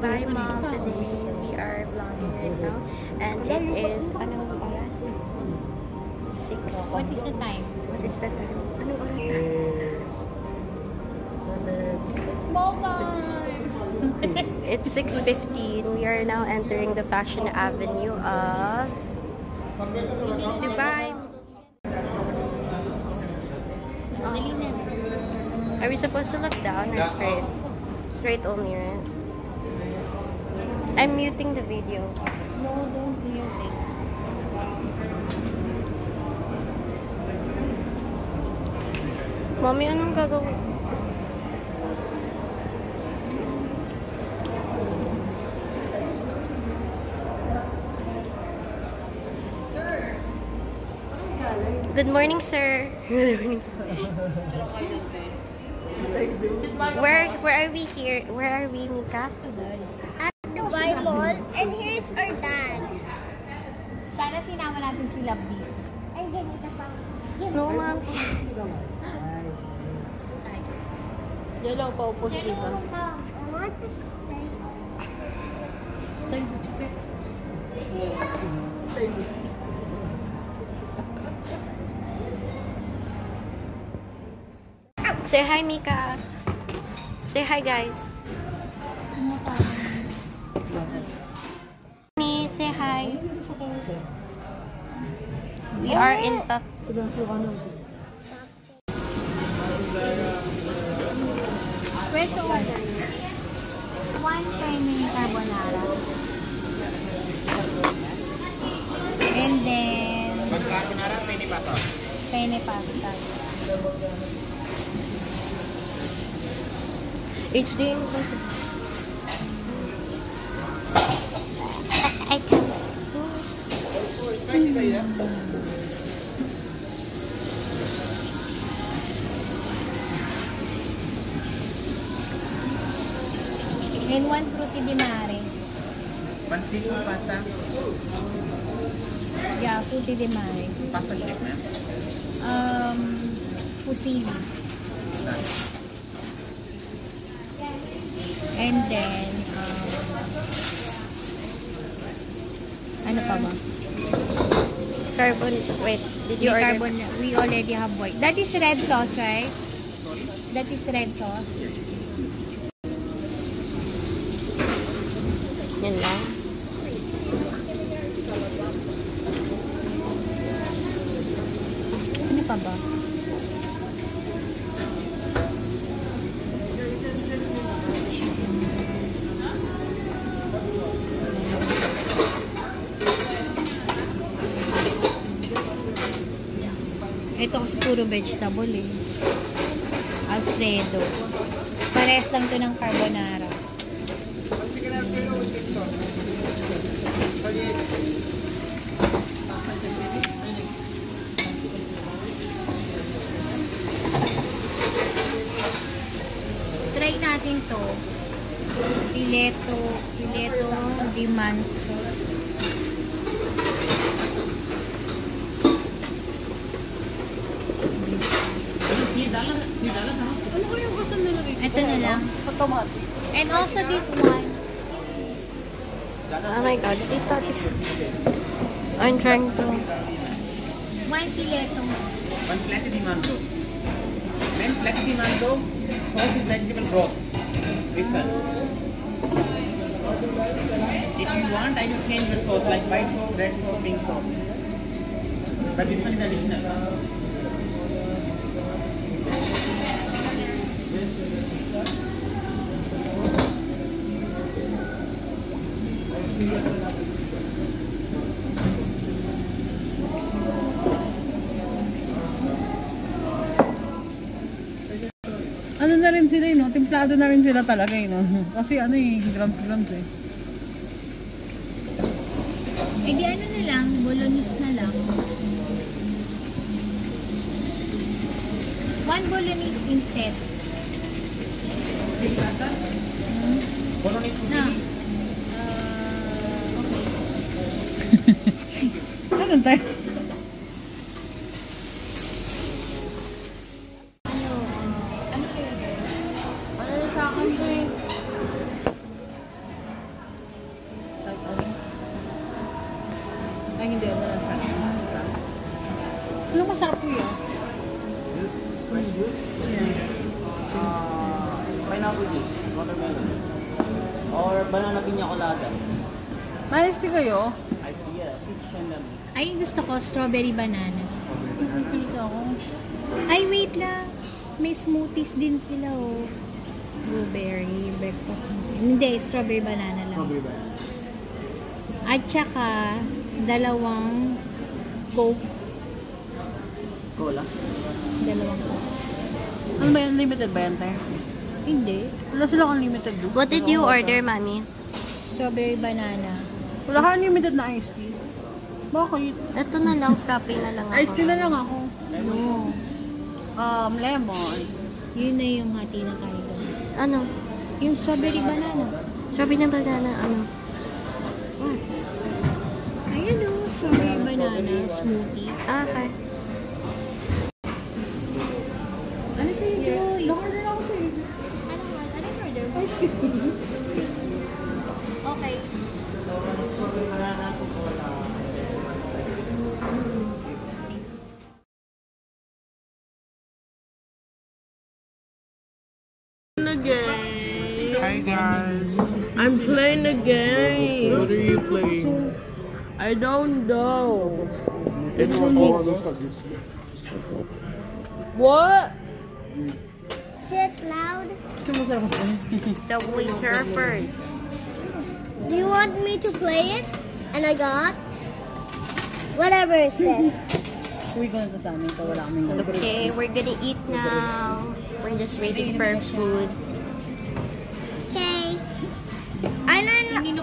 Bye, Mom. Today, we are vlogging right now. And it is, anong oras? 6. What is the time? What is the time? Anong oras? It's mall time! it's 6.15. We are now entering the Fashion Avenue of Dubai. Are we supposed to look down or straight? Straight only, right? I'm muting the video. No, don't mute it. Mommy, anong gagawin? Sir! Good morning, sir. Good morning, sir. Where where are we here? Where are we, Mika? Sana sinama natin si Love the phone. Give No, ma'am. Yan lang, paupo Diyan sila. ang phone. I want to say. Say hi, Mika. Say hi, guys. Me, say hi. We are in top. Where to order? One penny carbonara. And then... Carbonara, pini pato. Penne pasta. HD. I can. Tayo. And one fruity di mare. Pansit mo pasta. Yeah, fruity di mare. Pasta shape na. Um, fusilli. And then, um, ano pa ba? Carbon. Wait, did you May order? carbon, we already have white. That is red sauce, right? That is red sauce. Yan lang. Ano pa ba? Puro vegetable eh. Alfredo. Parehas lang to ng carbonara. Try natin to. Fileto, fileto di manso. Ito na lang. And also this one. Oh my god, dito. I'm trying to. One fileto. One plate di mando. Main plate di mando. Sauce is vegetable broth. This one. If you want, I will change your sauce like white sauce, red sauce, pink sauce. But this one is additional. Templado na rin sila talaga, eh, no? Kasi ano eh, grams-grams eh. Eh di ano na lang, bolognese na lang. One bolognese instead. Bolognese No. fusilli. Uh, okay. Ano tayo? Eh? Ay, hindi. Wala sa akin. Ano masarap po yun? Juice, fresh juice. Uh, pineapple juice, watermelon. Or banana piña colada. Mayos di kayo? Iced tea, yeah. Peach and lemon. Ay, gusto ko strawberry banana. Pilit ako. Ay, wait lang. May smoothies din sila, oh. Blueberry, breakfast smoothie. Hindi, strawberry banana lang. Strawberry banana. At saka, dalawang Coke. Cola. Dalawang Coke. Ano ba yan? Limited ba yan, te? Hindi. Wala silang unlimited do. What did you order, Mami? Strawberry banana. Wala ka unlimited na iced tea. Bakit? Ito na lang, frappe na lang Iced tea ako. na lang ako. No. Um, lemon. Yun na yung hati na kayo. Ano? Yung strawberry banana. Sabi ng banana, ano? Ayan o, strawberry banana smoothie. Ah, okay. Ano sa'yo, Joy? Naka-order ako to eh. Anong anong order mo? Hi guys. I'm playing a game. What are you playing? I don't know. It's What? Sit loud. So, winter first. Do you want me to play it? And I got whatever is this. We're going to sa amin. So, wala kaming gagawin. Okay, we're gonna eat now. We're just waiting for food.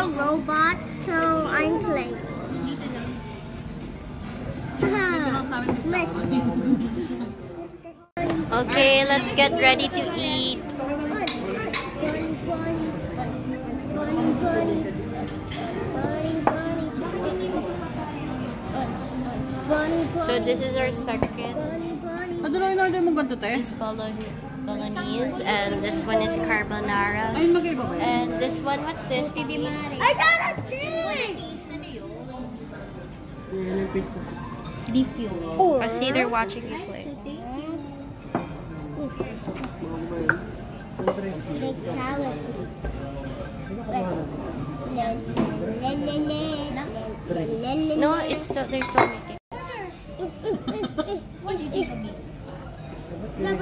A robot, so I'm playing. Okay, let's get ready to eat. So, this is our second. Bunny, bunny. Ano lang in-order mo ganito, te? This bolog- bolognese, and this one is carbonara. Ay, magkaiba ba yun? And this one, what's this? Didi I got a thing! Beef yun. Oh, see, they're watching you play. Fatality. No, it's still, they're still making. Ayun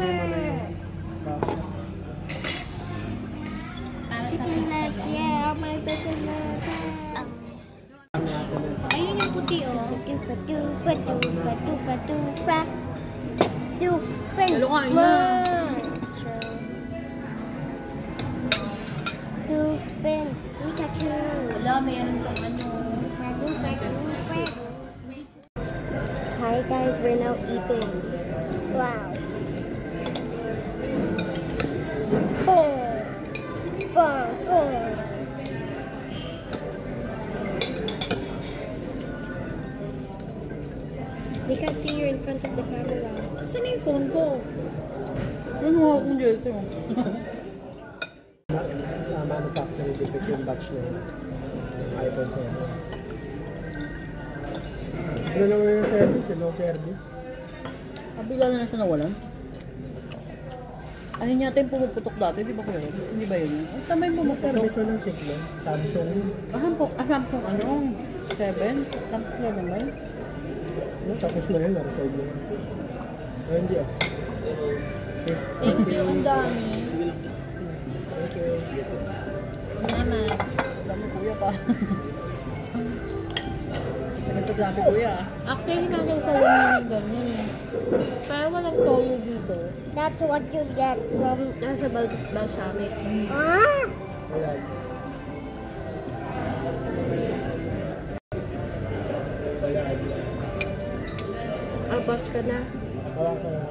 yung puti, oh. Dupa dupa dupa dupa dupa. Dupin. Dalawa kain Pikachu. Wala, meron tong ano. Dupa dupa. Hi guys, we're now eating. Wow. Batch na yun. Yung iPhone 7. Ano naman yung service? Yung no service? Bigla na lang siya nawalan. Ano yata yung pumuputok dati, di ba ko yun? Hindi ba yun? Ang tama yung Yung pumuputok. service mo ng signal, Samsung. Ah, Samsung, ah, Samsung ano? 7? Samsung 7 ba yun? Ano, tapos na yun, na-resolve na yun. Ah, hindi ah. Thank you, ang dami. Thank you. Salamat. Dami kuya pa. Ganito dami kuya. Actually, namin sa ganyan ganyan eh. Pero walang toyo dito. That's what you get from Nasa bal- balsamic. ah. Ayan. Ah, boss ka na. Wala ka na.